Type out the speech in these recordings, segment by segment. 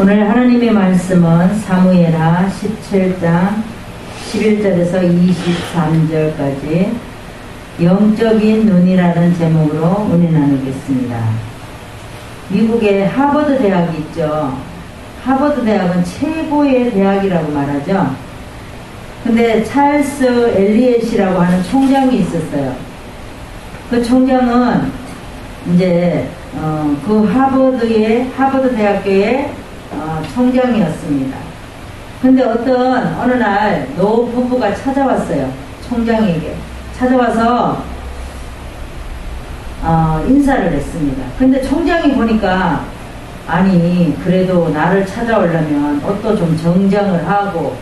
오늘 하나님의 말씀은 사무엘하 17장 11절에서 23절까지 영적인 눈이라는 제목으로 은혜 나누겠습니다. 미국의 하버드 대학이 있죠. 하버드 대학은 최고의 대학이라고 말하죠. 근데 찰스 엘리엣이라고 하는 총장이 있었어요. 그 총장은 이제 어, 그 하버드의 하버드 대학교의 어, 총장이었습니다. 근데 어떤 어느 날 노 부부가 찾아왔어요. 총장에게 찾아와서 어, 인사를 했습니다. 근데 총장이 보니까 아니 그래도 나를 찾아오려면 옷도 좀 정장을 하고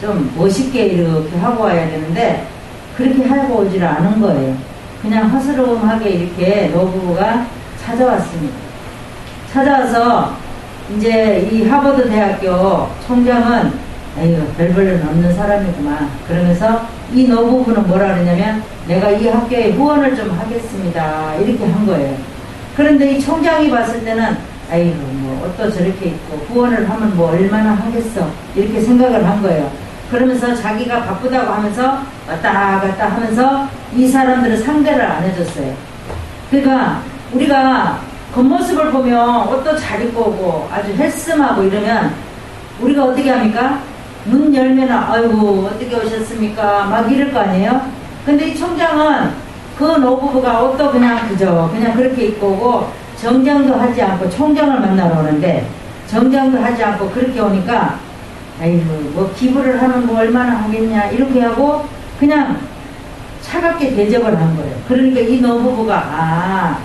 좀 멋있게 이렇게 하고 와야 되는데 그렇게 하고 오지를 않은 거예요. 그냥 허스름하게 이렇게 노부부가 찾아왔습니다. 찾아와서 이제 이 하버드 대학교 총장은 에휴 별볼일 없는 사람이구만 그러면서 이 노부부는 뭐라 그러냐면 내가 이 학교에 후원을 좀 하겠습니다 이렇게 한 거예요. 그런데 이 총장이 봤을 때는 아이고 뭐 옷도 저렇게 입고 후원을 하면 뭐 얼마나 하겠어 이렇게 생각을 한 거예요. 그러면서 자기가 바쁘다고 하면서 왔다 갔다 하면서 이 사람들을 상대를 안 해줬어요. 그러니까 우리가 겉모습을 보면 옷도 잘 입고 오고 아주 헬스하고 이러면 우리가 어떻게 합니까? 문 열면 아이고 어떻게 오셨습니까? 막 이럴 거 아니에요? 근데 이 총장은 그 노부부가 옷도 그냥 그저 그냥 그렇게 입고 오고 정장도 하지 않고 총장을 만나러 오는데 정장도 하지 않고 그렇게 오니까 아이고 뭐 기부를 하면 뭐 얼마나 하겠냐 이렇게 하고 그냥 차갑게 대접을 한 거예요. 그러니까 이 노부부가 아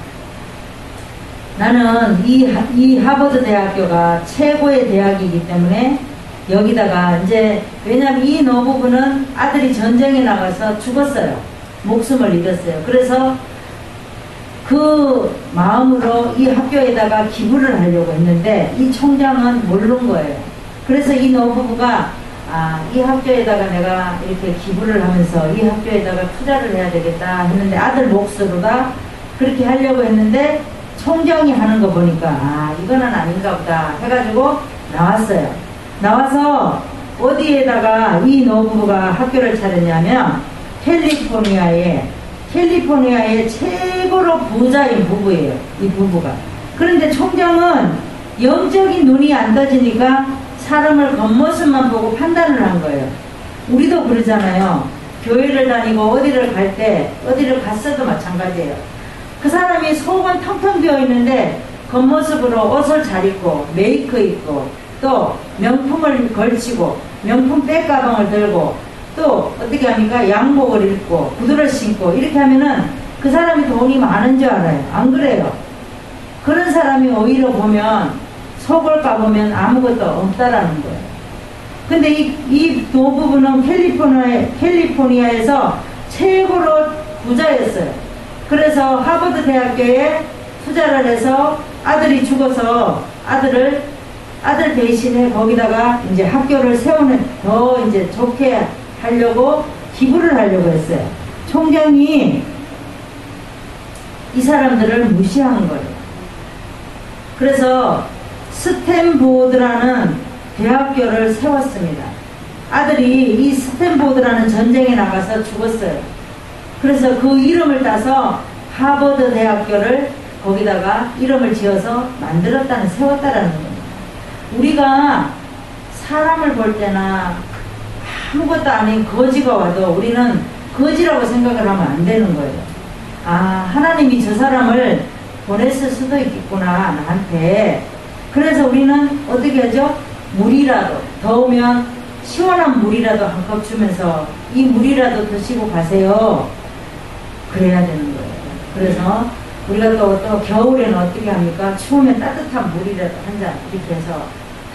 나는 이, 이 하버드 대학교가 최고의 대학이기 때문에 여기다가 이제 왜냐면 이 노부부는 아들이 전쟁에 나가서 죽었어요. 목숨을 잃었어요. 그래서 그 마음으로 이 학교에다가 기부를 하려고 했는데 이 총장은 모르는 거예요. 그래서 이 노부부가 아, 이 학교에다가 내가 이렇게 기부를 하면서 이 학교에다가 투자를 해야 되겠다 했는데 아들 몫으로다 그렇게 하려고 했는데 총장이 하는 거 보니까 아 이거는 아닌가 보다 해가지고 나왔어요. 나와서 어디에다가 이 노부부가 학교를 차렸냐면 캘리포니아에 캘리포니아의 최고로 부자인 부부예요. 이 부부가. 그런데 총장은 영적인 눈이 안 떠지니까 사람을 겉모습만 보고 판단을 한 거예요. 우리도 그러잖아요. 교회를 다니고 어디를 갈 때, 어디를 갔어도 마찬가지예요. 그 사람이 속은 텅텅 비어 있는데 겉모습으로 옷을 잘 입고 메이크 입고 또 명품을 걸치고 명품 백가방을 들고 또 어떻게 합니까? 양복을 입고 구두를 신고 이렇게 하면은 그 사람이 돈이 많은 줄 알아요. 안 그래요? 그런 사람이 오히려 보면 속을 까보면 아무것도 없다라는 거예요. 근데 이, 이 노부부는 캘리포니아, 캘리포니아에서 최고로 부자였어요. 그래서 하버드 대학교에 투자를 해서 아들이 죽어서 아들을 아들 대신에 거기다가 이제 학교를 세우는 더 이제 좋게 하려고 기부를 하려고 했어요. 총장이 이 사람들을 무시한 거예요. 그래서 스탠보드라는 대학교를 세웠습니다. 아들이 이 스탠보드라는 전쟁에 나가서 죽었어요. 그래서 그 이름을 따서 하버드 대학교를 거기다가 이름을 지어서 만들었다는 세웠다라는 겁니다. 우리가 사람을 볼 때나 아무것도 아닌 거지가 와도 우리는 거지라고 생각을 하면 안 되는 거예요. 아, 하나님이 저 사람을 보냈을 수도 있겠구나, 나한테. 그래서 우리는 어떻게 하죠? 물이라도, 더우면 시원한 물이라도 한 컵 주면서 이 물이라도 드시고 가세요. 그래야 되는 거예요. 그래서 우리가 또, 또 겨울에는 어떻게 합니까? 추우면 따뜻한 물이라도 한 잔 이렇게 해서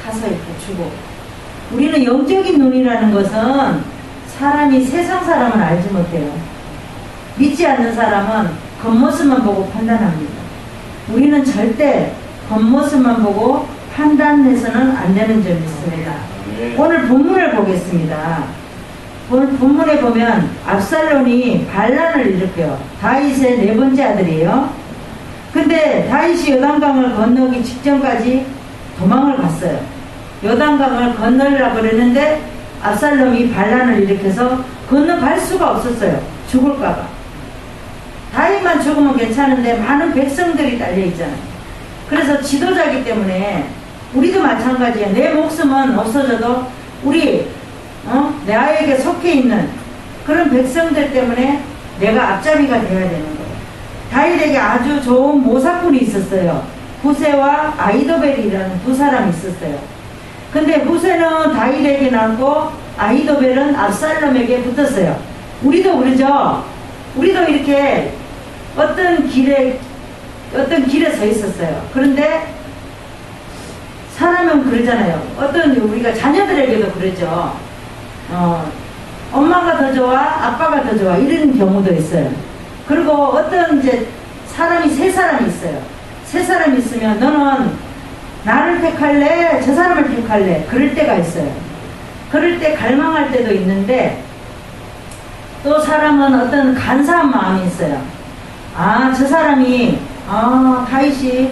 타서 이렇게 주고. 우리는 영적인 눈이라는 것은 사람이 세상 사람은 알지 못해요. 믿지 않는 사람은 겉모습만 보고 판단합니다. 우리는 절대 겉모습만 보고 판단해서는 안 되는 점이 있습니다. 오늘 본문을 보겠습니다. 본문에 보면 압살론이 반란을 일으켜요. 다윗의 네 번째 아들이에요. 근데 다윗이 요단강을 건너기 직전까지 도망을 갔어요. 요단강을 건너려고 그랬는데 압살롬이 반란을 일으켜서 건너갈 수가 없었어요. 죽을까봐. 다윗만 죽으면 괜찮은데 많은 백성들이 딸려 있잖아요. 그래서 지도자기 때문에 우리도 마찬가지예요. 내 목숨은 없어져도 우리 어? 나에게 속해 있는 그런 백성들 때문에 내가 앞잡이가 돼야 되는 거예요. 다윗에게 아주 좋은 모사꾼이 있었어요. 후세와 아이도벨이라는 두 사람이 있었어요. 근데 후세는 다윗에게 남고 아이도벨은 압살롬에게 붙었어요. 우리도 그러죠. 우리도 이렇게 어떤 길에 어떤 길에 서 있었어요. 그런데 사람은 그러잖아요. 어떤 우리가 자녀들에게도 그러죠. 어, 엄마가 더 좋아, 아빠가 더 좋아 이런 경우도 있어요. 그리고 어떤 이제 사람이 세 사람이 있어요. 세 사람이 있으면 너는 나를 택할래, 저 사람을 택할래 그럴 때가 있어요. 그럴 때 갈망할 때도 있는데 또 사람은 어떤 간사한 마음이 있어요. 아, 저 사람이 아, 다윗이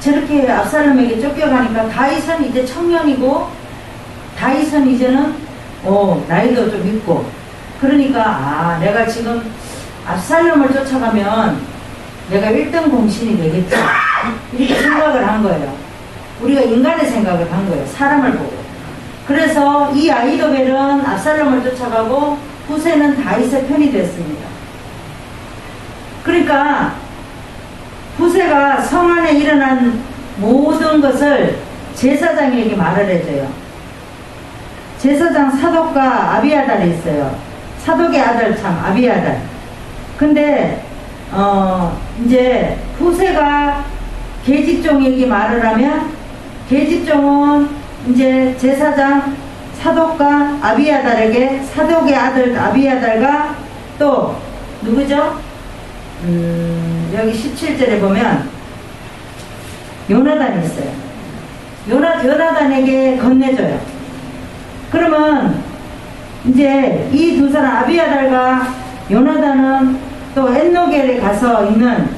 저렇게 압살롬에게 쫓겨가니까 다윗은 이제 청년이고 다윗은 이제는 어, 나이도 좀 있고 그러니까 아, 내가 지금 압살롬을 쫓아가면 내가 1등 공신이 되겠지. 이렇게 생각을 한 거예요. 우리가 인간의 생각을 한 거예요. 사람을 보고. 그래서 이 아이도벨은 압살롬을 쫓아가고 후세는 다윗의 편이 됐습니다. 그러니까 후세가 성 안에 일어난 모든 것을 제사장에게 말을 해줘요. 제사장 사독과 아비아달이 있어요. 사독의 아들 참 아비아달. 근데 어 이제 후세가 계집종에게 말을 하면 계집종은 이제 제사장 사독과 아비아달에게 사독의 아들 아비아달과 또 누구죠? 음, 여기 17절에 보면 요나단이 있어요. 요나, 요나단에게 건네줘요. 그러면 이제 이 두 사람 아비아달과 요나단은 또 엔노겔에 가서 있는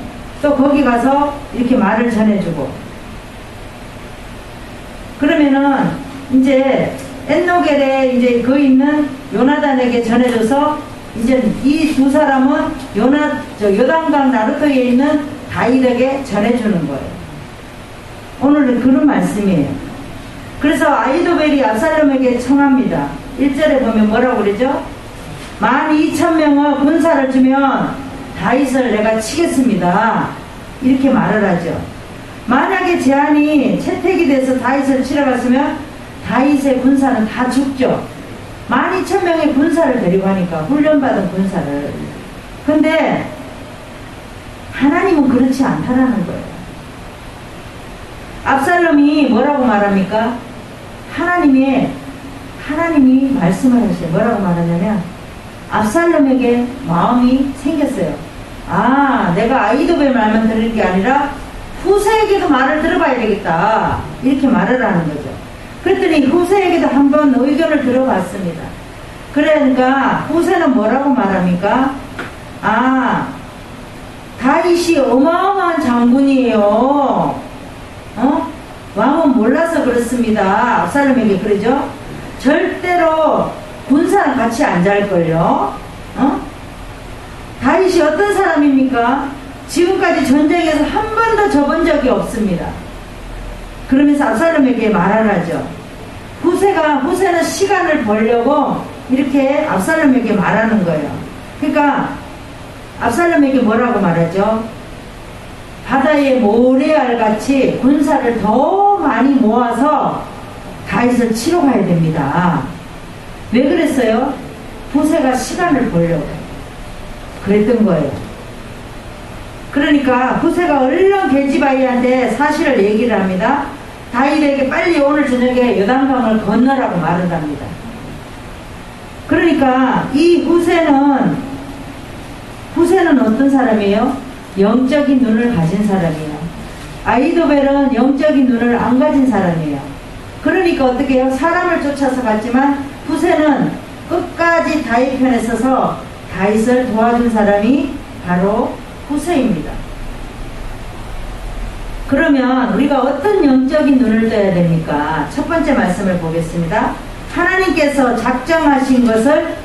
또 거기 가서 이렇게 말을 전해주고 그러면은 이제 엔노겔에 이제 그 있는 요나단에게 전해줘서 이제 이 두 사람은 요나 저 요단강 나루토에 있는 다윗에게 전해주는 거예요. 오늘은 그런 말씀이에요. 그래서 아이도벨이 압살롬에게 청합니다. 1절에 보면 뭐라고 그러죠? 만 2천 명의 군사를 주면 다윗을 내가 치겠습니다. 이렇게 말을 하죠. 만약에 제한이 채택이 돼서 다윗을 치러 갔으면 다윗의 군사는 다 죽죠. 12,000명의 군사를 데리고 하니까 훈련받은 군사를 근데 하나님은 그렇지 않다라는 거예요 압살롬이 뭐라고 말합니까? 하나님의 하나님이 말씀을 하세요 뭐라고 말하냐면 압살롬에게 마음이 생겼어요 아 내가 아이도벨 말만 들을 게 아니라 후세에게도 말을 들어봐야 되겠다 이렇게 말을 하는 거죠 그랬더니 후세에게도 한번 의견을 들어봤습니다. 그러니까 후세는 뭐라고 말합니까? 아, 다윗이 어마어마한 장군이에요. 어? 왕은 몰라서 그렇습니다. 압살롬에게 그러죠? 절대로 군사랑 같이 안 잘걸요. 어? 다윗이 어떤 사람입니까? 지금까지 전쟁에서 한 번도 져본 적이 없습니다. 그러면서 압살롬에게 말을 하죠. 후세가 후세는 시간을 벌려고 이렇게 압살롬에게 말하는 거예요. 그러니까 압살롬에게 뭐라고 말하죠? 바다의 모래알 같이 군사를 더 많이 모아서 다윗을 치러 가야 됩니다. 왜 그랬어요? 후세가 시간을 벌려고 그랬던 거예요. 그러니까 후세가 얼른 게지바이한테 사실을 얘기를 합니다. 다윗에게 빨리 오늘 저녁에 요단강을 건너라고 말을 합니다. 그러니까 이 후세는 후세는 어떤 사람이에요? 영적인 눈을 가진 사람이에요. 아이도벨은 영적인 눈을 안 가진 사람이에요. 그러니까 어떻게 해요? 사람을 쫓아서 갔지만 후세는 끝까지 다윗 편에 서서 다윗을 도와준 사람이 바로 후세입니다. 그러면 우리가 어떤 영적인 눈을 떠야 됩니까? 첫 번째 말씀을 보겠습니다. 하나님께서 작정하신 것을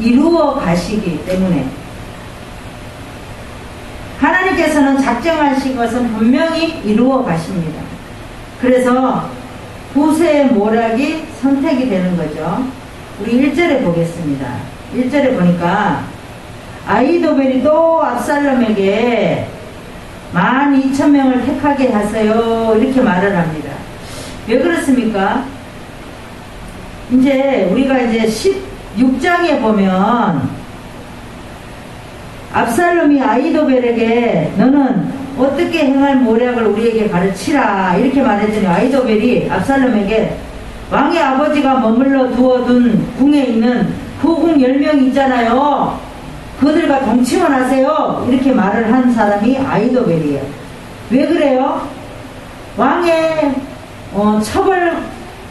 이루어 가시기 때문에 하나님께서는 작정하신 것은 분명히 이루어 가십니다. 그래서 후세의 모락이 선택이 되는 거죠. 우리 1절에 보겠습니다. 1절에 보니까 아이도벨이 또 압살롬에게 만 이천 명을 택하게 하세요. 이렇게 말을 합니다. 왜 그렇습니까? 이제 우리가 이제 16장에 보면 압살롬이 아이도벨에게 너는 어떻게 행할 모략을 우리에게 가르치라 이렇게 말했더니 아이도벨이 압살롬에게 왕의 아버지가 머물러 두어둔 궁에 있는 후궁 10명 있잖아요. 그들과 동침을 하세요. 이렇게 말을 한 사람이 아이도벨이에요. 왜 그래요? 왕의 어, 첩을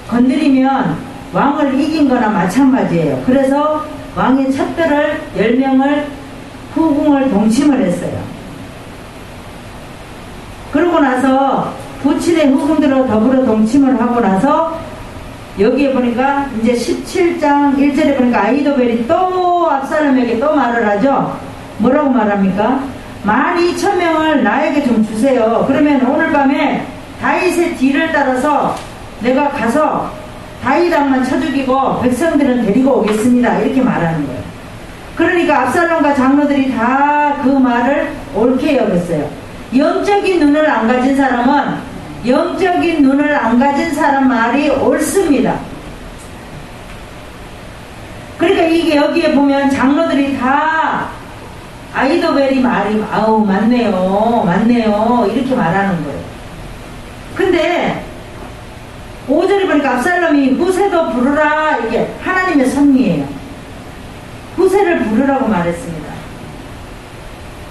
건드리면 왕을 이긴 거나 마찬가지예요. 그래서 왕의 첩들을 10명을 후궁을 동침을 했어요. 그러고 나서 부친의 후궁들로 더불어 동침을 하고 나서 여기에 보니까 이제 17장 1절에 보니까 아이도벨이 또 압살롬에게 또 말을 하죠. 뭐라고 말합니까? 만 이천 명을 나에게 좀 주세요. 그러면 오늘 밤에 다윗의 뒤를 따라서 내가 가서 다윗 왕만 쳐 죽이고 백성들은 데리고 오겠습니다. 이렇게 말하는 거예요. 그러니까 압살롬과 장로들이 다 그 말을 옳게 여겼어요. 영적인 눈을 안 가진 사람은 영적인 눈을 안 가진 사람 말이 옳습니다. 그러니까 이게 여기에 보면 장로들이 다 아이도벨이 말이 아우 맞네요 맞네요 이렇게 말하는 거예요. 근데 5절에 보니까 압살롬이 후세도 부르라 이게 하나님의 선미예요. 후세를 부르라고 말했습니다.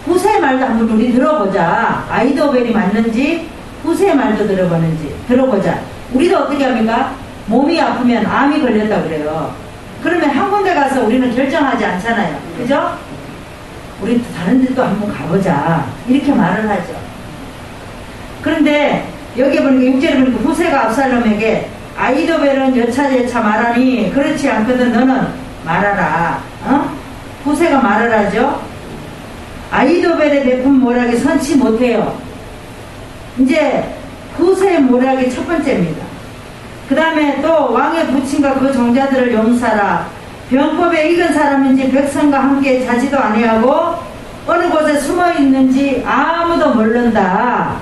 후세 말도 한번 우리 들어보자. 아이도벨이 맞는지 후세 말도 들어보는지 들어보자. 우리도 어떻게 합니까? 몸이 아프면 암이 걸렸다 그래요. 그러면 한 군데 가서 우리는 결정하지 않잖아요. 그죠? 우리 다른 데도 한번 가보자. 이렇게 말을 하죠. 그런데 여기 보니까 6절에 보니까 후세가 압살롬에게 아이도벨은 여차여차 말하니 그렇지 않거든 너는 말하라. 어? 후세가 말을 하죠. 아이도벨의 내품 모락이 선치 못해요. 이제 후세의 모략이 첫 번째입니다. 그 다음에 또 왕의 부친과 그 종자들을 용사라 병법에 익은 사람인지 백성과 함께 자지도 아니하고 어느 곳에 숨어 있는지 아무도 모른다.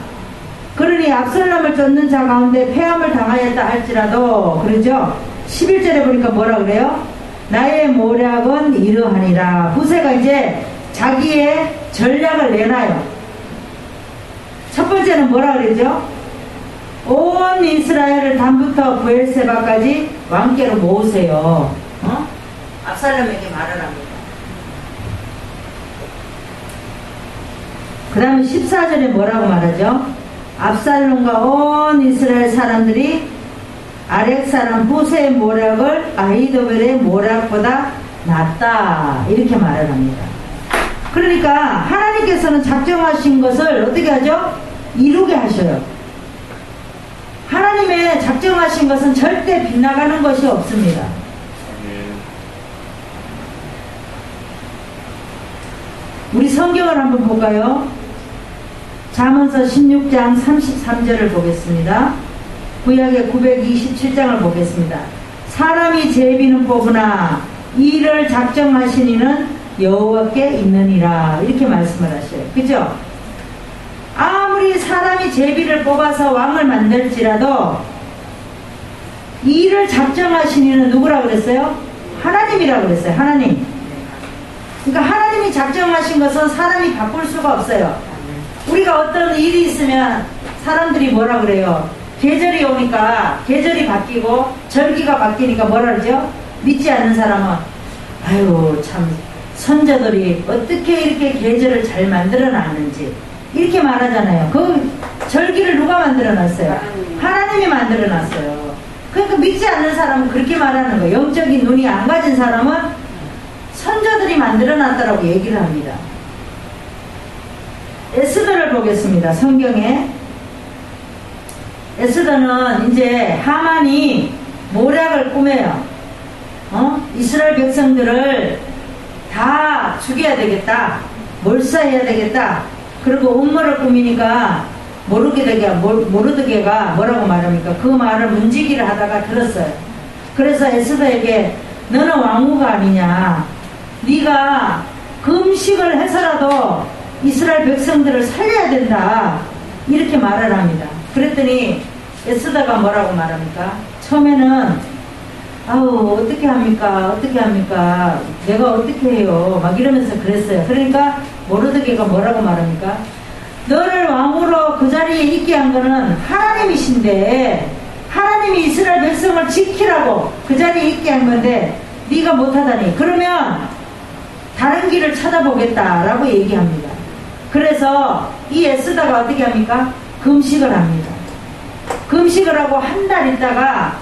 그러니 압살롬을 쫓는 자 가운데 폐함을 당하였다 할지라도 그러죠. 11절에 보니까 뭐라 그래요? 나의 모략은 이러하니라. 후세가 이제 자기의 전략을 내놔요. 첫 번째는 뭐라 그러죠? 온 이스라엘을 단부터 부엘세바까지 왕께로 모으세요. 어? 압살롬에게 말을 합니다. 그 다음에 14절에 뭐라고 말하죠? 압살롬과 온 이스라엘 사람들이 아렉 사람 후세의 모략을 아이도벨의 모략보다 낫다 이렇게 말을 합니다. 그러니까 하나님께서는 작정하신 것을 어떻게 하죠? 이루게 하셔요. 하나님의 작정하신 것은 절대 빗나가는 것이 없습니다. 우리 성경을 한번 볼까요? 잠언서 16장 33절을 보겠습니다. 구약의 927장을 보겠습니다. 사람이 제비는 뽑으나 이를 작정하신 이는 여호와께 있느니라 이렇게 말씀을 하셔요. 그죠? 아무리 사람이 제비를 뽑아서 왕을 만들지라도 이를 작정하신 이는 누구라 그랬어요? 하나님이라고 그랬어요. 하나님. 그러니까 하나님이 작정하신 것은 사람이 바꿀 수가 없어요. 우리가 어떤 일이 있으면 사람들이 뭐라 그래요? 계절이 오니까 계절이 바뀌고 절기가 바뀌니까 뭐라 그러죠? 믿지 않는 사람은 아유 참 선자들이 어떻게 이렇게 계절을 잘 만들어 놨는지 이렇게 말하잖아요. 그 절기를 누가 만들어 놨어요? 하나님이 만들어 놨어요. 그러니까 믿지 않는 사람은 그렇게 말하는 거예요. 영적인 눈이 안 가진 사람은 선자들이 만들어 놨다라고 얘기를 합니다. 에스더를 보겠습니다. 성경에 에스더는 이제 하만이 모략을 꾸며요. 어? 이스라엘 백성들을 다 죽여야 되겠다. 몰사해야 되겠다. 그리고 음모를 꾸미니까 모르게되게 모르드게가 뭐라고 말합니까? 그 말을 문지기를 하다가 들었어요. 그래서 에스더에게 너는 왕후가 아니냐? 네가 금식을 해서라도 이스라엘 백성들을 살려야 된다. 이렇게 말을 합니다. 그랬더니 에스더가 뭐라고 말합니까? 처음에는 아우 어떻게 합니까? 어떻게 합니까? 내가 어떻게 해요? 막 이러면서 그랬어요. 그러니까 모르드게가 뭐라고 말합니까? 너를 왕으로 그 자리에 있게 한 거는 하나님이신데 하나님이 이스라엘 백성을 지키라고 그 자리에 있게 한 건데 네가 못하다니 그러면 다른 길을 찾아보겠다라고 얘기합니다. 그래서 이 에스다가 어떻게 합니까? 금식을 합니다. 금식을 하고 한 달 있다가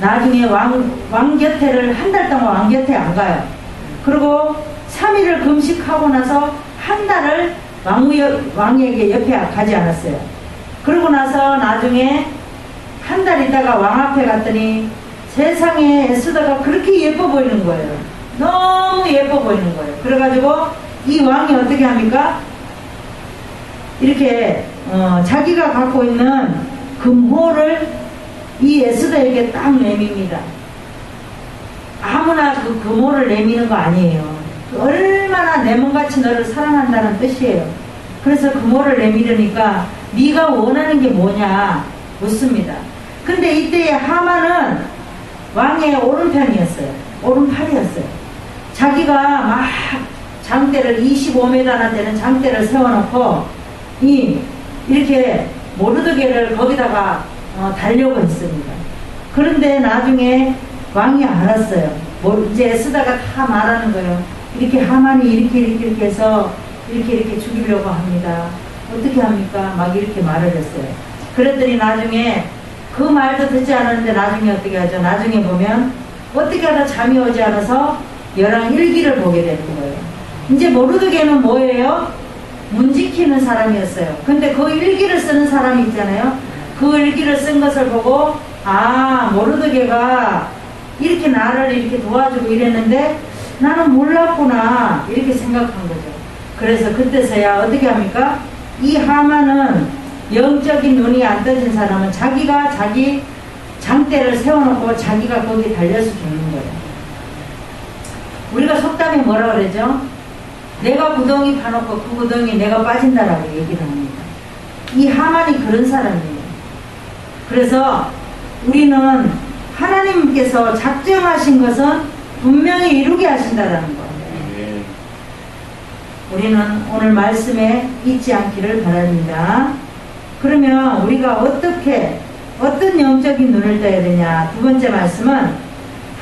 나중에 왕, 왕 곁에를 한 달 동안 왕 곁에 안 가요. 그리고 3일을 금식하고 나서 한 달을 왕, 왕에게 옆에 가지 않았어요. 그러고 나서 나중에 한 달 있다가 왕 앞에 갔더니 세상에 에스더가 그렇게 예뻐 보이는 거예요. 너무 예뻐 보이는 거예요. 그래가지고 이 왕이 어떻게 합니까? 이렇게 어, 자기가 갖고 있는 금호를 이 에스더에게 딱 내밉니다. 아무나 그 금호를 내미는 거 아니에요. 얼마나 내 몸같이 너를 사랑한다는 뜻이에요. 그래서 금호를 내밀으니까 네가 원하는 게 뭐냐 묻습니다. 근데 이때에 하만은 왕의 오른편이었어요. 오른팔이었어요. 자기가 막 장대를 25m나 되는 장대를 세워놓고 이 이렇게 모르드게를 거기다가 어, 달려고 했습니다. 그런데 나중에 왕이 알았어요. 뭐 이제 쓰다가 다 말하는 거예요. 이렇게 하만이 이렇게 이렇게 해서 이렇게 이렇게 죽이려고 합니다. 어떻게 합니까? 막 이렇게 말을 했어요. 그랬더니 나중에 그 말도 듣지 않았는데 나중에 어떻게 하죠? 나중에 보면 어떻게 하다 잠이 오지 않아서 열왕 일기를 보게 되는 거예요. 이제 모르드게는 뭐예요? 문 지키는 사람이었어요. 근데 그 일기를 쓰는 사람이 있잖아요. 그 일기를 쓴 것을 보고 아 모르드게가 이렇게 나를 이렇게 도와주고 이랬는데 나는 몰랐구나 이렇게 생각한 거죠. 그래서 그때서야 어떻게 합니까? 이 하만은 영적인 눈이 안 떠진 사람은 자기가 자기 장대를 세워놓고 자기가 거기 달려서 죽는 거예요. 우리가 속담에 뭐라 그러죠? 내가 구덩이 파놓고 그 구덩이 내가 빠진다라고 얘기를 합니다. 이 하만이 그런 사람이에요. 그래서 우리는 하나님께서 작정하신 것은 분명히 이루게 하신다라는 거예요. 우리는 오늘 말씀에 잊지 않기를 바랍니다. 그러면 우리가 어떻게 어떤 영적인 눈을 떠야 되냐? 두 번째 말씀은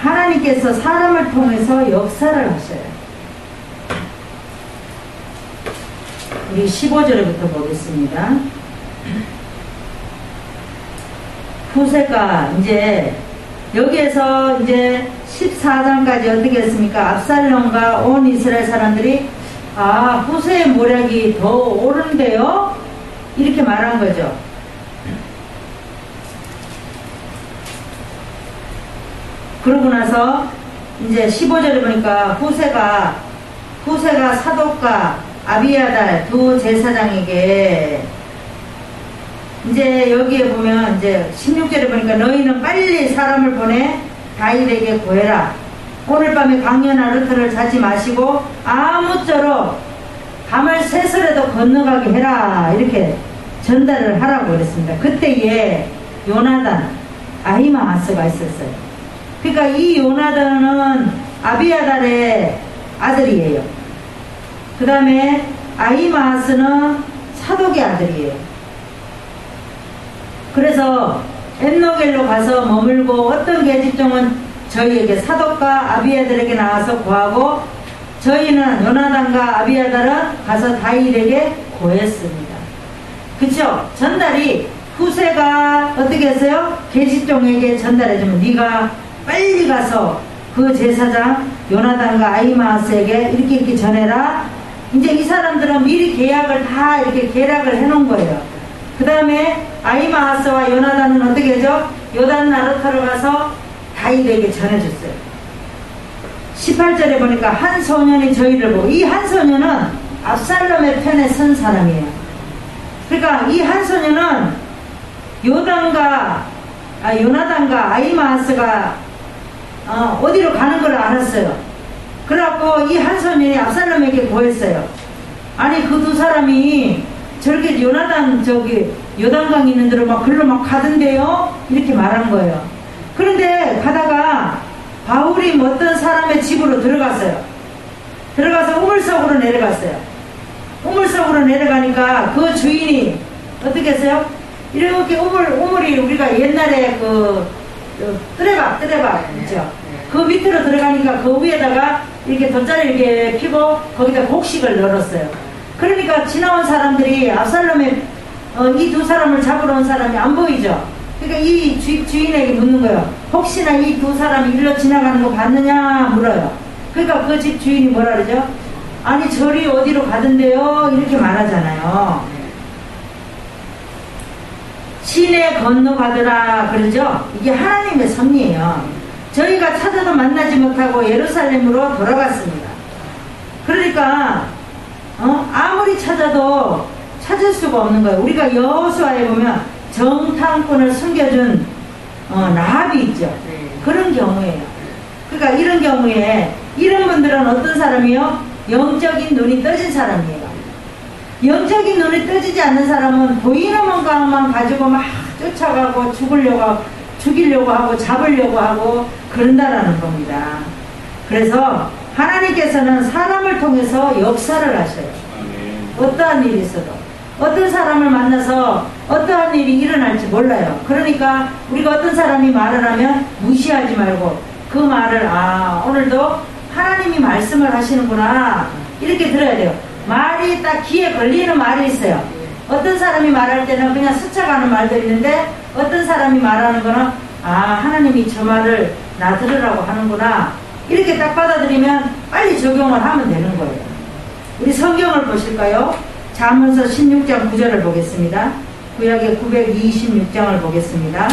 하나님께서 사람을 통해서 역사를 하셔요. 우리 15절부터 보겠습니다. 후세가 이제 여기에서 이제 14장까지 어떻게 했습니까? 압살롬과 온 이스라엘 사람들이 아 후세의 모략이 더 오른데요? 이렇게 말한 거죠. 그러고 나서 이제 15절에 보니까 후세가 후세가 사독과 아비아달 두 제사장에게 이제 여기에 보면 이제 16절에 보니까 너희는 빨리 사람을 보내 다윗에게 구해라. 오늘 밤에 강연한 루트를 자지 마시고 아무쪼록 밤을 새설에도 건너가게 해라. 이렇게 전달을 하라고 그랬습니다. 그때에 요나단, 아히마하스가 있었어요. 그러니까 이 요나단은 아비아달의 아들이에요. 그 다음에 아히마하스는 사독의 아들이에요. 그래서 엔노겔로 가서 머물고 어떤 계집종은 저희에게 사독과 아비아들에게 나와서 구하고 저희는 요나단과 아비아달은 가서 다윗에게 구했습니다. 그쵸? 전달이 후세가 어떻게 했어요? 계집종에게 전달해주면 네가 빨리 가서 그 제사장 요나단과 아이마스에게 이렇게 이렇게 전해라. 이제 이 사람들은 미리 계약을 다 이렇게 계약을 해놓은 거예요. 그 다음에 아이마하스와 요나단은 어떻게 하죠? 요단 나루터로 가서 다윗에게 전해줬어요. 18절에 보니까 한 소년이 저희를 보고 이 한 소년은 압살롬의 편에 선 사람이에요. 그러니까 이 한 소년은 요단과 아, 요나단과 아이마하스가 어, 디로 가는 걸 알았어요. 그래갖고 이 한 소년이 압살롬에게 보였어요. 아니 그 두 사람이 저렇게 요나단 저기 요단강 있는 데로 막 글로 막 가던데요? 이렇게 말한 거예요. 그런데 가다가 바울이 어떤 사람의 집으로 들어갔어요. 들어가서 우물속으로 내려갔어요. 우물속으로 내려가니까 그 주인이 어떻게 했어요? 이렇게 우물, 우물이 우리가 옛날에 그, 그 뜨레박, 뜨레박, 있죠? 그 밑으로 들어가니까 그 위에다가 이렇게 돗자리 이렇게 피고 거기다 곡식을 널었어요. 그러니까 지나온 사람들이 압살롬의 어, 이두 사람을 잡으러 온 사람이 안 보이죠. 그러니까 이 주, 주인에게 묻는 거예요. 혹시나 이 두 사람이 일로 지나가는 거 봤느냐 물어요. 그러니까 그 집 주인이 뭐라 그러죠? 아니 저리 어디로 가던데요? 이렇게 말하잖아요. 시내 건너가더라 그러죠? 이게 하나님의 섭리예요. 저희가 찾아도 만나지 못하고 예루살렘으로 돌아갔습니다. 그러니까 어? 아무리 찾아도 찾을 수가 없는 거예요. 우리가 여호수아에 보면 정탐꾼을 숨겨준 어, 나합이 있죠. 네. 그런 경우에요. 그러니까 이런 경우에 이런 분들은 어떤 사람이요? 영적인 눈이 떠진 사람이에요. 영적인 눈이 떠지지 않는 사람은 보이는 것만 가지고 막 쫓아가고 죽으려고 죽이려고 하고 잡으려고 하고 그런다라는 겁니다. 그래서 하나님께서는 사람을 통해서 역사를 하셔요. 어떠한 일이 있어도. 어떤 사람을 만나서 어떠한 일이 일어날지 몰라요. 그러니까 우리가 어떤 사람이 말을 하면 무시하지 말고 그 말을 아 오늘도 하나님이 말씀을 하시는구나 이렇게 들어야 돼요. 말이 딱 귀에 걸리는 말이 있어요. 어떤 사람이 말할 때는 그냥 스쳐가는 말도 있는데 어떤 사람이 말하는 거는 아 하나님이 저 말을 나 들으라고 하는구나 이렇게 딱 받아들이면 빨리 적용을 하면 되는 거예요. 우리 성경을 보실까요? 자문서 16장 9절을 보겠습니다. 구약의 926장을 보겠습니다.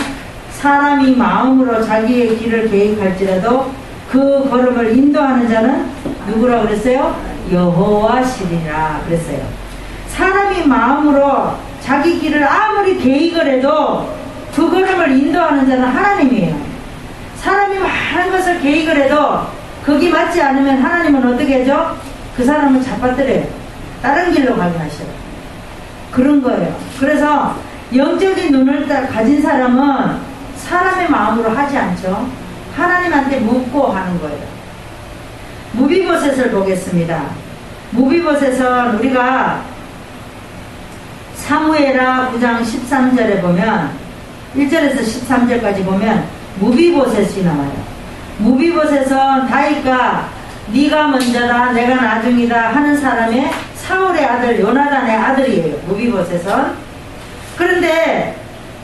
사람이 마음으로 자기의 길을 계획할지라도 그 걸음을 인도하는 자는 누구라 그랬어요? 여호와시리라 그랬어요. 사람이 마음으로 자기 길을 아무리 계획을 해도 그 걸음을 인도하는 자는 하나님이에요. 사람이 많은 것을 계획을 해도 거기 맞지 않으면 하나님은 어떻게 하죠? 그 사람을 잡아들여요. 다른 길로 가게 하셔요. 그런 거예요. 그래서 영적인 눈을 가진 사람은 사람의 마음으로 하지 않죠. 하나님한테 묻고 하는 거예요. 무비보셋을 보겠습니다. 무비보셋은 우리가 사무에라 9장 13절에 보면 1절에서 13절까지 보면 무비보셋이 나와요. 무비보셋은 다윗과 네가 먼저다 내가 나중이다 하는 사람의 사울의 아들 요나단의 아들이에요. 무비보셋은 그런데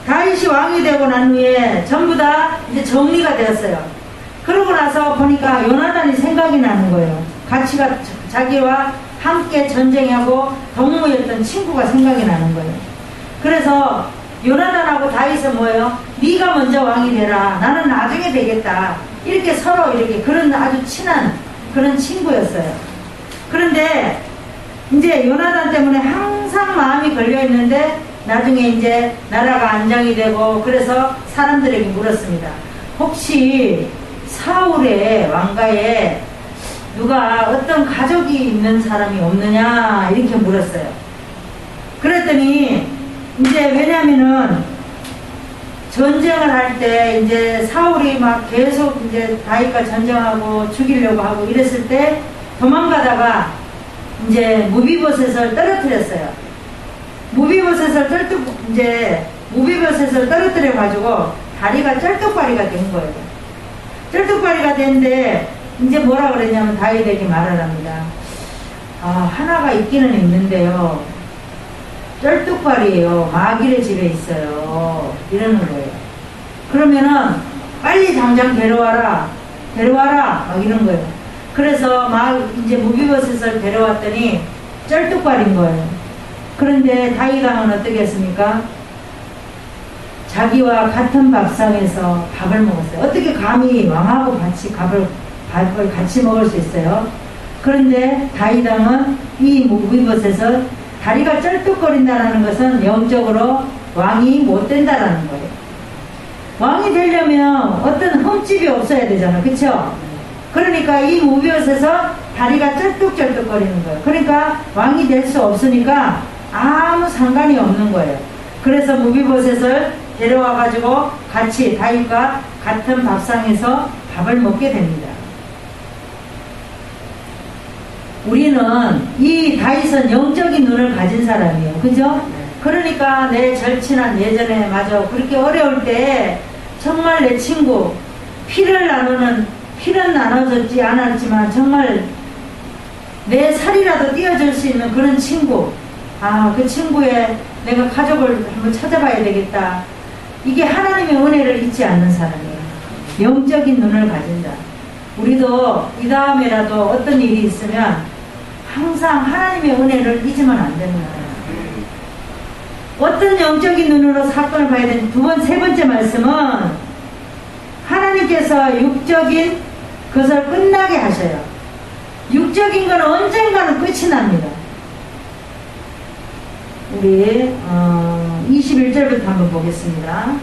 다윗이 왕이 되고 난 후에 전부 다 이제 정리가 되었어요. 그러고 나서 보니까 요나단이 생각이 나는 거예요. 같이 가 자기와 함께 전쟁하고 동무였던 친구가 생각이 나는 거예요. 그래서 요나단하고 다윗은 뭐예요? 네가 먼저 왕이 되라. 나는 나중에 되겠다. 이렇게 서로 이렇게 그런 아주 친한 그런 친구였어요. 그런데 이제 요나단 때문에 항상 마음이 걸려 있는데 나중에 이제 나라가 안정이 되고 그래서 사람들에게 물었습니다. 혹시 사울의 왕가에 누가 어떤 가족이 있는 사람이 없느냐 이렇게 물었어요. 그랬더니 이제 왜냐면은 전쟁을 할 때 이제 사울이 막 계속 이제 다윗과 전쟁하고 죽이려고 하고 이랬을 때 도망가다가 이제 무비버섯을 떨어뜨렸어요. 무비버섯을 떨뜨 이제 무비버섯을 떨어뜨려 가지고 다리가 쩔뚝발이가 된 거예요. 쩔뚝발이가 됐는데 이제 뭐라 그랬냐면 다윗에게 말을 합니다. 아 하나가 있기는 있는데요. 쩔뚝발이에요. 마길의 집에 있어요. 이러는 거예요. 그러면은 빨리 당장 데려와라. 데려와라. 막 이런 거예요. 그래서 막 이제 무비버섯을 데려왔더니 쩔뚝발인 거예요. 그런데 다윗왕은 어떻게 했습니까? 자기와 같은 밥상에서 밥을 먹었어요. 어떻게 감히 왕하고 같이 밥을, 밥을 같이 먹을 수 있어요? 그런데 다이당은 이 무비벗에서 다리가 쩔뚝거린다는 것은 영적으로 왕이 못 된다라는 거예요. 왕이 되려면 어떤 흠집이 없어야 되잖아. 그쵸? 그러니까 이 무비옷에서 다리가 쩔뚝쩔뚝거리는 거예요. 그러니까 왕이 될 수 없으니까 아무 상관이 없는 거예요. 그래서 무비봇을 데려와가지고 같이 다윗과 같은 밥상에서 밥을 먹게 됩니다. 우리는 이 다윗은 영적인 눈을 가진 사람이에요. 그죠? 그러니까 내 절친한 예전에 맞아 그렇게 어려울 때 정말 내 친구 피를 나누는 피는 나눠졌지 않았지만 정말 내 살이라도 띄워줄 수 있는 그런 친구 아 그 친구의 내가 가족을 한번 찾아봐야 되겠다 이게 하나님의 은혜를 잊지 않는 사람이에요 영적인 눈을 가진다 우리도 이 다음에라도 어떤 일이 있으면 항상 하나님의 은혜를 잊으면 안 되는 거예요 어떤 영적인 눈으로 사건을 봐야 되는지 두 번, 세 번째 말씀은 하나님께서 육적인 그것을 끝나게 하셔요. 육적인 건 언젠가는 끝이 납니다. 우리 어, 21절부터 한번 보겠습니다.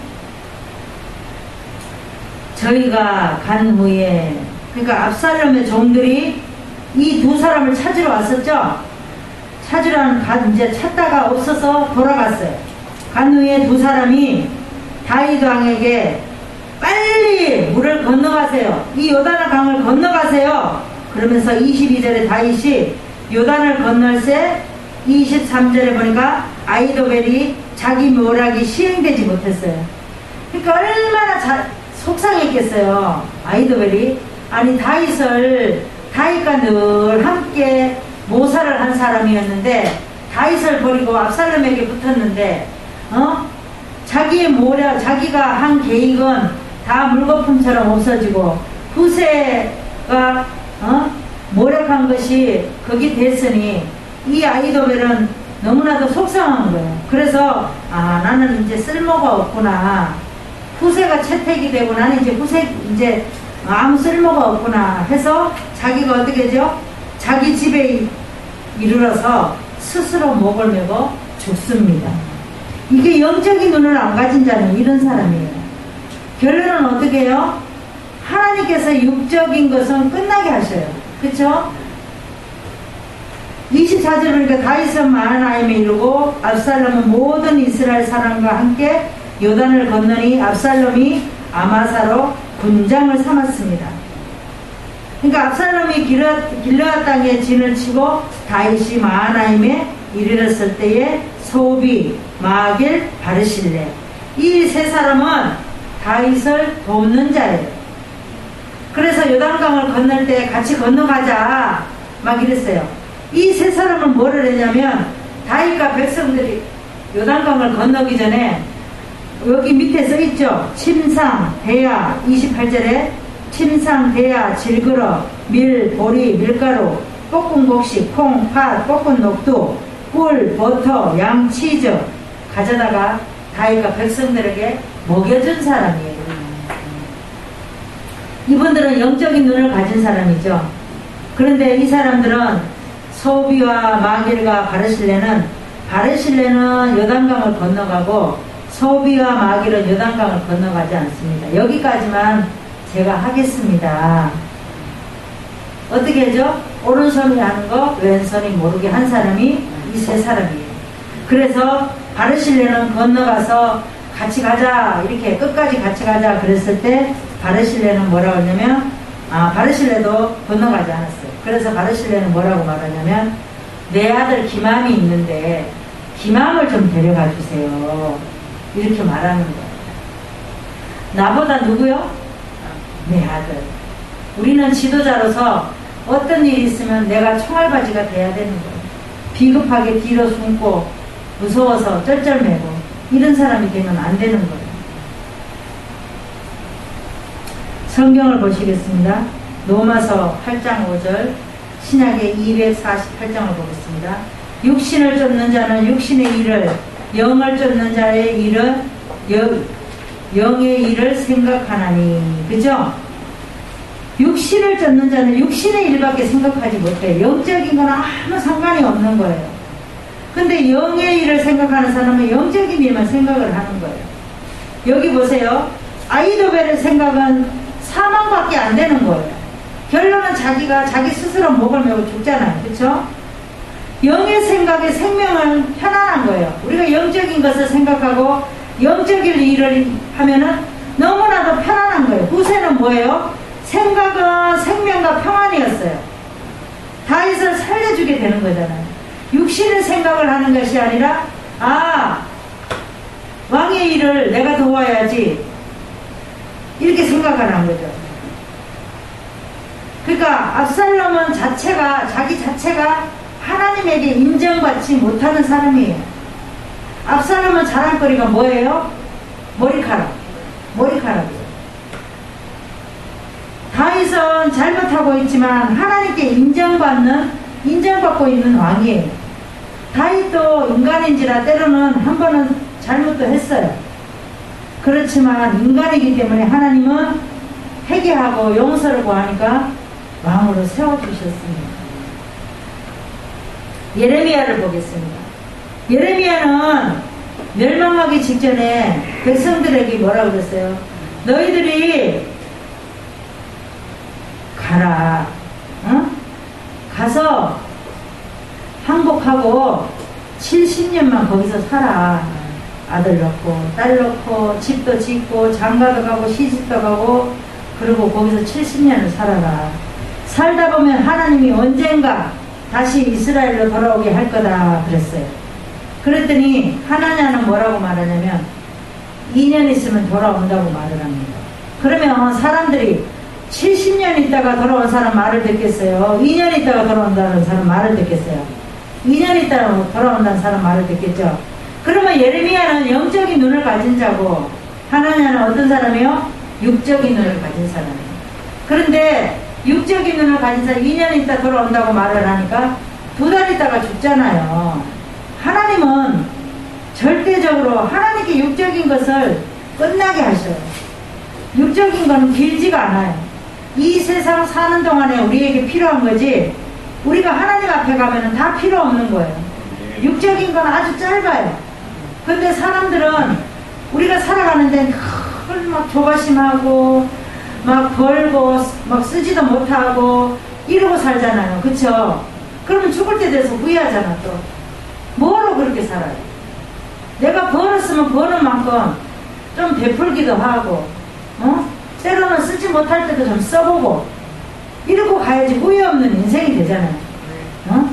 저희가 간 후에 그러니까 압살롬의 종들이 이 두 사람을 찾으러 왔었죠. 찾으러 간 이제 찾다가 없어서 돌아갔어요. 간 후에 두 사람이 다윗 왕에게 빨리 물을 건너가세요. 이 요단의 강을 건너가세요. 그러면서 22절에 다윗이 요단을 건널새 23절에 보니까 아이도벨이 자기 묘락이 시행되지 못했어요. 그러니까 얼마나 자, 속상했겠어요. 아이도벨이 아니 다윗을 다윗과 늘 함께 모사를 한 사람이었는데 다윗을 버리고 압살롬에게 붙었는데 어 자기의 모략 자기가 한 계획은 다 물거품처럼 없어지고 후세가 어? 모략한 것이 거기 됐으니 이 아이도벨은 너무나도 속상한 거예요. 그래서 아 나는 이제 쓸모가 없구나. 후세가 채택이 되고 나는 이제 후세 이제 아무 쓸모가 없구나 해서 자기가 어떻게 죠 자기 집에 이르러서 스스로 목을 메고 죽습니다. 이게 영적인 눈을 안 가진 자는 이런 사람이에요. 결론은 어떻게 해요? 하나님께서 육적인 것은 끝나게 하셔요. 그쵸? 24절 보니까 다윗은 마하나임에 이르고 압살롬은 모든 이스라엘 사람과 함께 요단을 건너니 압살롬이 아마사로 군장을 삼았습니다. 그러니까 압살롬이 길르앗 땅에 진을 치고 다윗이 마하나임에 이르렀을 때에 소비, 마길, 바르실레 이 세 사람은 다윗을 돕는 자예요. 그래서 요단강을 건널 때 같이 건너가자 막 이랬어요. 이 세 사람은 뭐를 했냐면 다윗과 백성들이 요단강을 건너기 전에 여기 밑에 써 있죠. 침상, 대야 28절에 침상, 대야, 질그러, 밀, 보리, 밀가루, 볶은 곡식, 콩, 팥, 볶은 녹두, 꿀, 버터, 양, 치즈 가져다가 다윗과 백성들에게 먹여준 사람이에요. 이분들은 영적인 눈을 가진 사람이죠. 그런데 이 사람들은 소비와 마길과 바르실레는 바르실레는 여단강을 건너가고 소비와 마길은 여단강을 건너가지 않습니다. 여기까지만 제가 하겠습니다. 어떻게 하죠? 오른손이 하는 거 왼손이 모르게 한 사람이 이 세 사람이에요. 그래서 바르실레는 건너가서 같이 가자 이렇게 끝까지 같이 가자 그랬을 때 바르실레는 뭐라고 하냐면 아 바르실레도 건너가지 않았어요. 그래서 바르실레는 뭐라고 말하냐면 내 아들 기맘이 있는데 기맘을 좀 데려가 주세요. 이렇게 말하는 거예요. 나보다 누구요? 내 아들. 우리는 지도자로서 어떤 일이 있으면 내가 총알바지가 돼야 되는 거예요. 비급하게 뒤로 숨고 무서워서 쩔쩔매고 이런 사람이 되면 안 되는 거예요. 성경을 보시겠습니다. 로마서 8장 5절 신약의 248장을 보겠습니다. 육신을 쫓는 자는 육신의 일을 영을 쫓는 자의 일은 영의 일을 생각하나니 그죠? 육신을 쫓는 자는 육신의 일밖에 생각하지 못해 영적인 건 아무 상관이 없는 거예요. 근데 영의 일을 생각하는 사람은 영적인 일만 생각을 하는 거예요. 여기 보세요. 아이도벨의 생각은 사망밖에 안 되는 거예요. 결론은 자기가 자기 스스로 목을 메고 죽잖아요. 그렇죠? 영의 생각에 생명은 편안한 거예요. 우리가 영적인 것을 생각하고 영적인 일을 하면은 너무나도 편안한 거예요. 후세는 뭐예요? 생각은 생명과 평안이었어요. 다윗을 살려주게 되는 거잖아요. 육신의 생각을 하는 것이 아니라 아 왕의 일을 내가 도와야지 이렇게 생각을 한 거죠. 그러니까 압살롬은 자체가 자기 자체가 하나님에게 인정받지 못하는 사람이에요. 압살롬은 자랑거리가 뭐예요? 머리카락. 머리카락이에요. 다윗은 잘못하고 있지만 하나님께 인정받는 인정받고 있는 왕이에요. 다윗도 인간인지라 때로는 한 번은 잘못도 했어요. 그렇지만 인간이기 때문에 하나님은 회개하고 용서를 구하니까 왕으로 세워주셨습니다. 예레미야를 보겠습니다. 예레미야는 멸망하기 직전에 백성들에게 뭐라 그랬어요? 너희들이 가라. 어? 가서 항복하고 70년만 거기서 살아. 아들 낳고 딸 낳고 집도 짓고 장가도 가고 시집도 가고 그리고 거기서 70년을 살아라. 살다 보면 하나님이 언젠가 다시 이스라엘로 돌아오게 할 거다 그랬어요. 그랬더니 하나냐는 뭐라고 말하냐면 2년 있으면 돌아온다고 말을 합니다. 그러면 사람들이 70년 있다가 돌아온 사람 말을 듣겠어요? 2년 있다가 돌아온다는 사람 말을 듣겠어요? 2년 있다가 돌아온다는 사람 말을 듣겠죠? 그러면 예레미야는 영적인 눈을 가진 자고 하나냐는 어떤 사람이요? 육적인 눈을 가진 사람이에요. 그런데 육적인 눈을 가진 사람 2년 있다 돌아온다고 말을 하니까 두 달 있다가 죽잖아요. 하나님은 절대적으로 하나님께 육적인 것을 끝나게 하셔요. 육적인 건 길지가 않아요. 이 세상 사는 동안에 우리에게 필요한 거지 우리가 하나님 앞에 가면 다 필요 없는 거예요. 육적인 건 아주 짧아요. 근데 사람들은 우리가 살아가는데 막 조바심하고 막 벌고 막 쓰지도 못하고 이러고 살잖아요. 그쵸? 그러면 죽을 때 돼서 후회하잖아 또. 뭐로 그렇게 살아요? 내가 벌었으면 버는 만큼 좀 베풀기도 하고 어? 때로는 쓰지 못할 때도 좀 써보고 이러고 가야지 후회 없는 인생이 되잖아요. 어?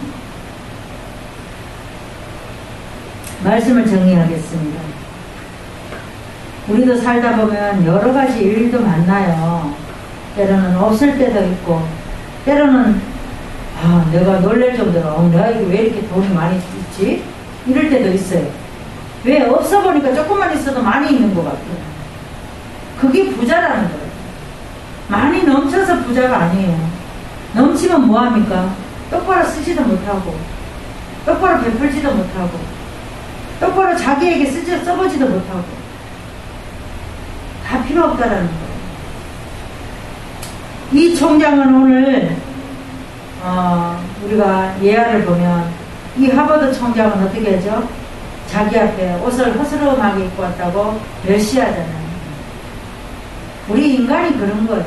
말씀을 정리하겠습니다. 우리도 살다 보면 여러 가지 일도 만나요. 때로는 없을 때도 있고, 때로는 아, 내가 놀랄 정도로 어, 내가 이게 왜 이렇게 돈이 많이 있지? 이럴 때도 있어요. 왜 없어 보니까 조금만 있어도 많이 있는 것 같아요. 그게 부자라는 거예요. 많이 넘쳐서 부자가 아니에요. 넘치면 뭐합니까? 똑바로 쓰지도 못하고, 똑바로 베풀지도 못하고, 똑바로 자기에게 쓰지, 써보지도 못하고, 다 필요 없다라는 거예요. 이 총장은 오늘, 어, 우리가 예화를 보면, 이 하버드 총장은 어떻게 하죠? 자기 앞에 옷을 허스름하게 입고 왔다고 멸시하잖아요. 우리 인간이 그런 거예요.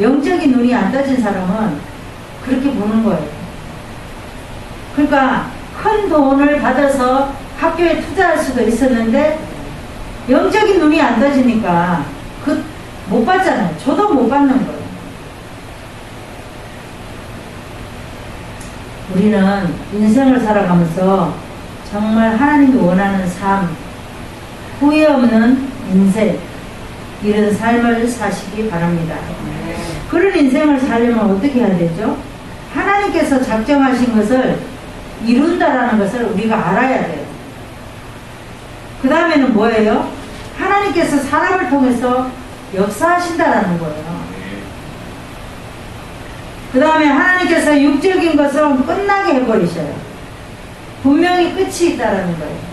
영적인 눈이 안 떠진 사람은 그렇게 보는 거예요. 그러니까 큰 돈을 받아서 학교에 투자할 수도 있었는데 영적인 눈이 안 떠지니까 그못 받잖아요. 저도 못 받는 거예요. 우리는 인생을 살아가면서 정말 하나님이 원하는 삶, 후회 없는 인생, 이런 삶을 사시기 바랍니다. 그런 인생을 살려면 어떻게 해야 되죠? 하나님께서 작정하신 것을 이룬다라는 것을 우리가 알아야 돼요. 그 다음에는 뭐예요? 하나님께서 사람을 통해서 역사하신다라는 거예요. 그 다음에 하나님께서 육적인 것을 끝나게 해버리셔요. 분명히 끝이 있다라는 거예요.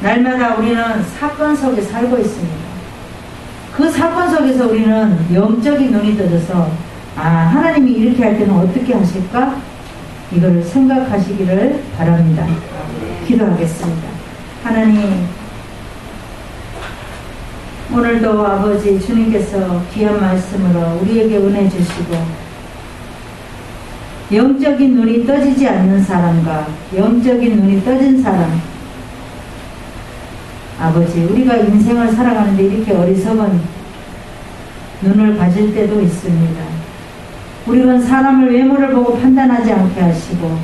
날마다 우리는 사건 속에 살고 있습니다. 그 사건 속에서 우리는 영적인 눈이 떠져서 아 하나님이 이렇게 할 때는 어떻게 하실까? 이걸 생각하시기를 바랍니다. 기도하겠습니다. 하나님 오늘도 아버지 주님께서 귀한 말씀으로 우리에게 은혜 주시고 영적인 눈이 떠지지 않는 사람과 영적인 눈이 떠진 사람 아버지 우리가 인생을 살아가는데 이렇게 어리석은 눈을 가질 때도 있습니다. 우리는 사람을 외모를 보고 판단하지 않게 하시고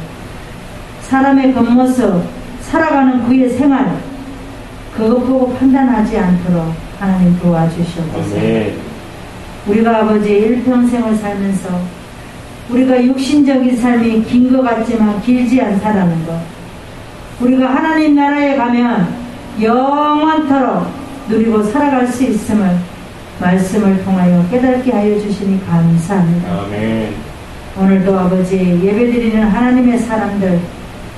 사람의 겉모습 살아가는 그의 생활 그것 보고 판단하지 않도록 하나님 도와주시옵소서. 우리가 아버지 일평생을 살면서 우리가 육신적인 삶이 긴 것 같지만 길지 않다라는 것. 우리가 하나님 나라에 가면 영원토록 누리고 살아갈 수 있음을 말씀을 통하여 깨닫게 하여 주시니 감사합니다. 아멘. 오늘도 아버지 예배드리는 하나님의 사람들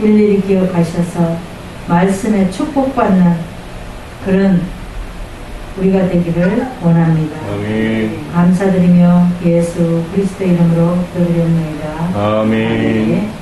일일이 기억하셔서 말씀에 축복받는 그런 우리가 되기를 원합니다. 아멘. 감사드리며 예수 그리스도 이름으로 기도드립니다. 아멘.